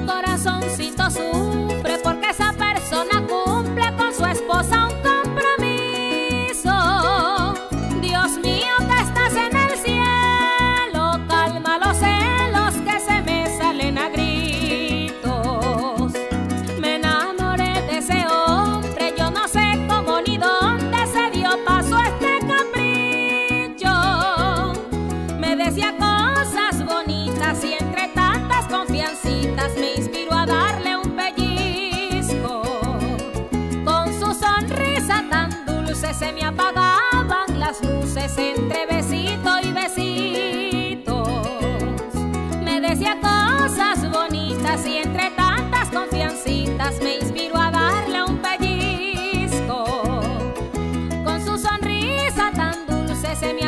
mi corazón. apagaban las luces entre besito y besitos. Me decía cosas bonitas y entre tantas confiancitas me inspiró a darle un pellizco. Con su sonrisa tan dulce se me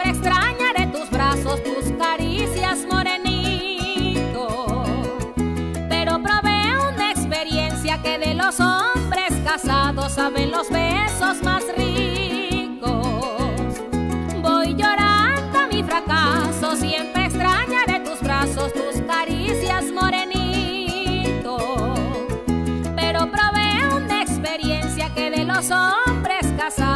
siempre extrañaré tus brazos, tus caricias, morenito. Pero probé una experiencia que de los hombres casados saben los besos más ricos. Voy llorando a mi fracaso, siempre extrañaré tus brazos, tus caricias, morenito. Pero probé una experiencia que de los hombres casados